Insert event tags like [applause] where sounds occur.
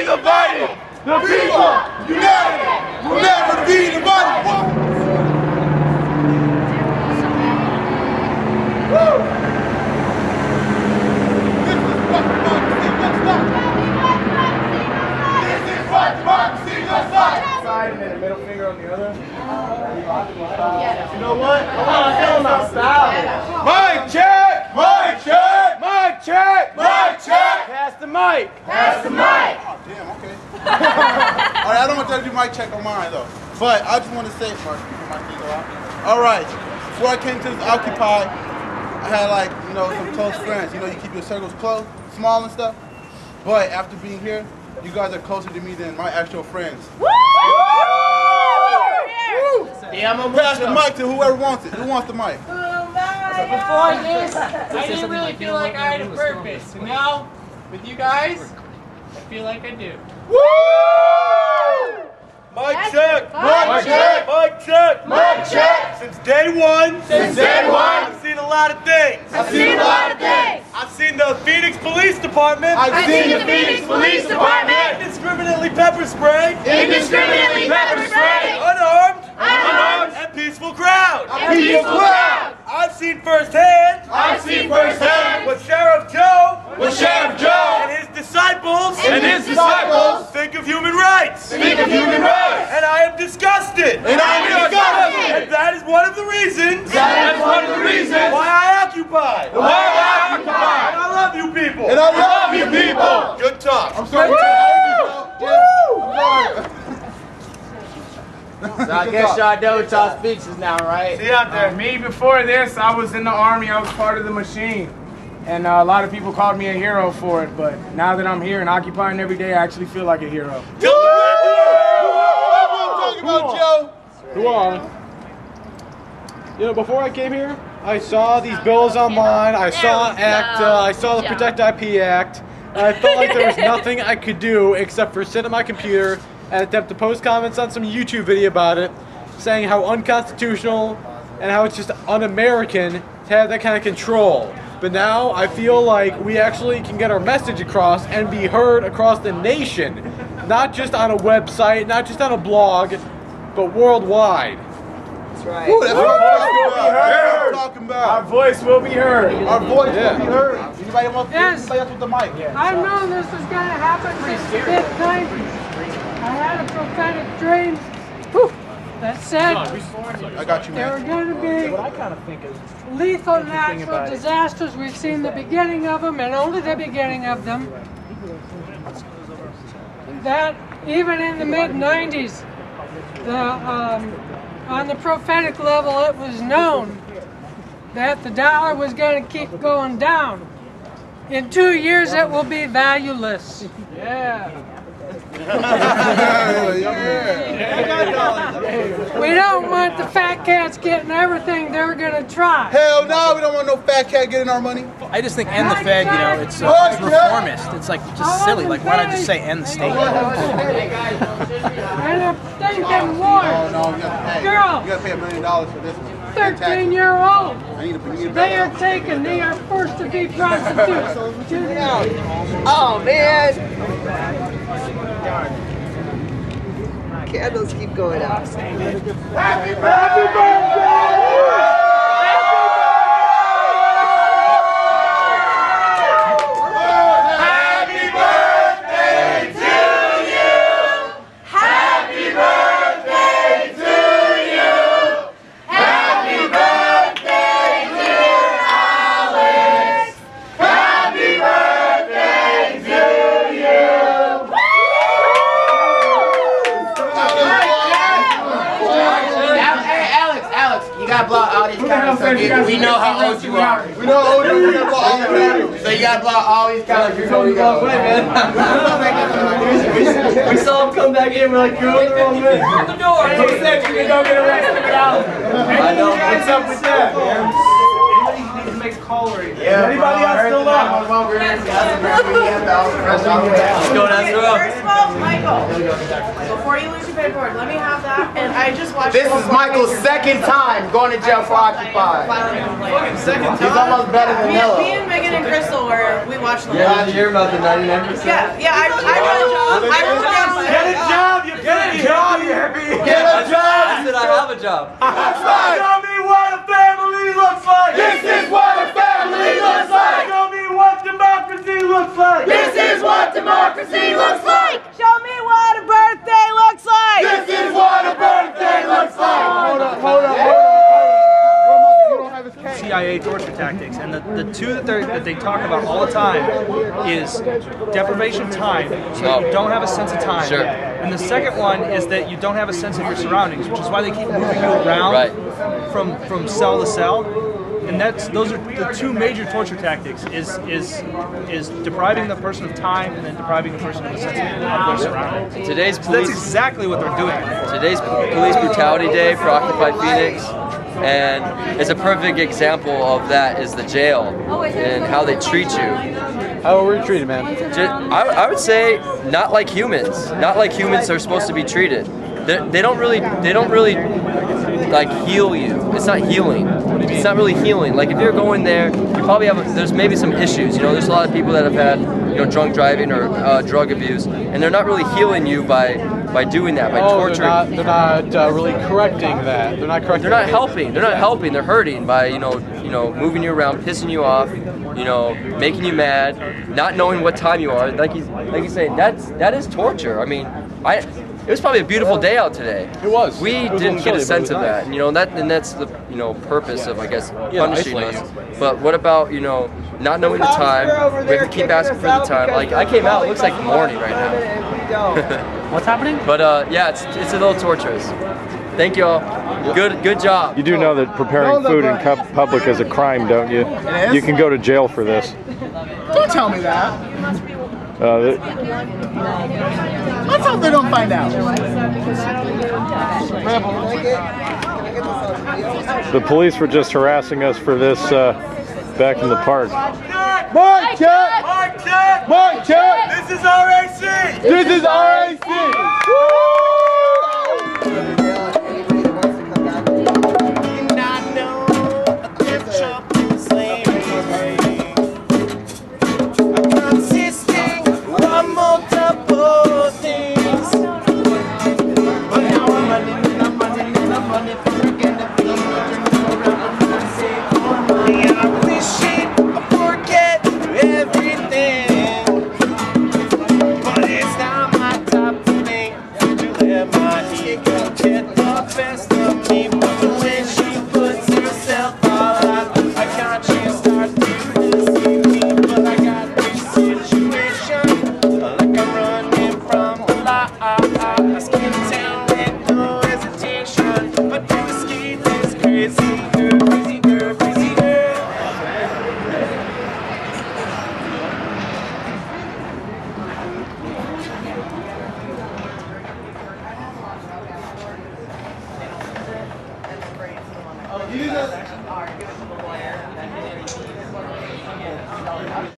be divided. The people united will never be divided. Side and then middle finger on the other. You know what? Come on, hell no, stop. Mic check! Mic check! Mic check. Mic check! Pass the mic. Pass the mic! Damn, okay. All right, I don't want to do mic check on mine though. But I just want to say, Mark, keep my feet off. All right, before I came to this Occupy, I had like, you know, some close friends. You know, you keep your circles close, small and stuff. But after being here, you guys are closer to me than my actual friends. Yeah, I'm a Pass the mic to whoever wants it. Who wants the mic? Before this, I didn't really feel like I had a purpose. And now, with you guys, I feel like I do. Woo! Mic check! Mic check! Mic check! Mic check! Since day one, Since day one, I've seen a lot of things. I've seen a lot of things. I've seen the Phoenix Police Department. I've seen the Phoenix Police Department Indiscriminately pepper spray. indiscriminately pepper spray Unarmed. Unarmed. And peaceful crowd. a peaceful crowd. I've seen firsthand. I've seen firsthand what Sheriff Joe. His disciples think of human rights. speak of human rights. And I am disgusted. And I am disgusted. And that is one of the reasons. That is one of the reasons why I occupy. why I occupy. And occupy. I love you people. And I Love you people. Good talk. I'm sorry. I'm sorry. [laughs] So I guess y'all done with y'all speeches now, right? See out there. Uh, me before this, I was in the army. I was part of the machine, and uh, a lot of people called me a hero for it. But now that I'm here and occupying every day, I actually feel like a hero. I'm talking about Joe. Who are? You know, before I came here, I saw these bills online. I saw ACTA. I saw the Protect IP Act. And I felt like there was nothing I could do except for sit at my computer and attempt to post comments on some YouTube video about it, saying how unconstitutional and how it's just un-American to have that kind of control. But now I feel like we actually can get our message across and be heard across the nation, not just on a website, not just on a blog, but worldwide. Ooh, that's what I'm talking about. Our voice will be heard. Our voice Yeah. will be heard. Anybody want Yes. anybody else with the mic? I've known this was going to happen since the mid 90s. I had a prophetic dream whew, that said I got you, there were going to be lethal natural disasters. We've seen the beginning of them and only the beginning of them. That even in the mid 90s, the, um, on the prophetic level, it was known that the dollar was going to keep going down. In two years, it will be valueless. Yeah. We don't want the fat cats getting everything they're going to try. Hell no, we don't want no fat cat getting our money. I just think end the Fed, you know, it's, uh, it's reformist. It's like just silly. Like why not just say end the state? And a thinking war. Oh no, you gotta pay. Girl. You gotta pay a million dollars for this one. 13 year old. I need to I need to They are taken. They are forced to be [laughs] prostitutes. Oh man! Candles keep going out. Happy birthday to you. Happy birthday to you. Happy birthday, dear Alex. Happy birthday to you. Hey, Alex, Alex, you gotta block all these comments. So we- we know how old you are. We know how old you are. We gotta block all the people. So you gotta block all these comments before we go. we saw him come back in. We're like, you're on the wrong way. the door. He said you can go get arrested without. I know. What's up with that, man? Yeah, Anybody else still up? Up? Go down the road. First of all, Michael, before you lose your paperwork, let me have that. And I just watched. This is Michael's second time going to jail for Occupy. Second time. He's almost better than Me, me and Megan and Crystal were we watched the Yeah, did you hear about the 99%? Yeah, yeah. I, I wrote I wrote down. Get a job, you Get a job, you hippie. Get a job. I said I have a job. [laughs] Show me what a family looks like. This is what a family looks like. Show me what democracy looks like. This is what democracy looks like. Show me what a birthday looks like. This is what a birthday looks like. Hold up, hold up, hold up. You don't have his case. CIA torture tactics, and the, the two that, they that they talk about all the time is deprivation of time, so you oh. don't have a sense of time. Sure. And the second one is that you don't have a sense of your surroundings, which is why they keep moving you around Right. from from cell to cell. And that's those are the two major torture tactics: is is is depriving the person of time and then depriving the person of a sense of their surroundings. Today's So that's police- exactly what they're doing. Today's Police Brutality Day for Occupy Phoenix, and it's a perfect example of that is the jail and how they treat you. How were we treated, man? Ju- I, I would say not like humans, not like humans are supposed to be treated. They, they don't really, they don't really like heal you. It's not healing. It's not really healing. Like if you're going there, you probably have, there's maybe some issues. You know, there's a lot of people that have had, you know, drunk driving or uh, drug abuse, and they're not really healing you by by doing that, by oh, torturing. they're not, they're not uh, really correcting that. They're not correcting. They're not helping. They're not helping. They're hurting by you know you know moving you around, pissing you off, you know making you mad, not knowing what time you are. Like he's like he's saying that's that is torture. I mean, I was probably a beautiful day out today. It was. We It was didn't little get chilly, a sense of nice. that. And, you know that and that's the you know purpose of I guess Yeah, punishing isolate us. But what about you know not knowing the time? We have to keep asking for the time. Like I came out, it looks like morning right now. [laughs] What's happening? But uh, yeah, it's it's a little torturous. Thank you all. Good good job. You do know that preparing food in public is a crime, don't you? is? You can go to jail for this. Don't tell me that. Uh, Let's hope they don't find out. the police were just harassing us for this uh, back in the park. Mark check. Mark check. Mark check. This is RAC. This is RAC.